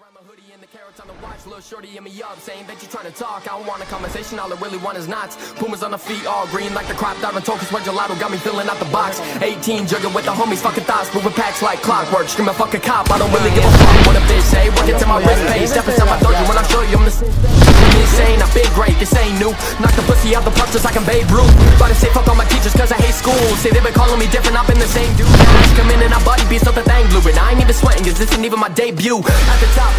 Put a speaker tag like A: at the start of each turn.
A: around the hoodie and the carats on the watch. Little shorty hit me up saying that you trying to talk. I don't want a conversation, all I really want is knots. Pumas on the feet, all green like the crop diving tokens. Where gelato got me filling out the box. 18 jugging with the homies, fucking thoughts, moving packs like clockwork. Screaming fuck a cop, I don't really give a fuck what a bitch say. Work it to my wrist pay. Step inside my dojo when I show you I'm the. Insane, I've been great, this ain't new. Knock the pussy out the park like I'm Babe Ruth. About to say fuck all my teachers cause I hate school. Say they been calling me different, I've been the same dude. Cause this ain't even my debut. At the top,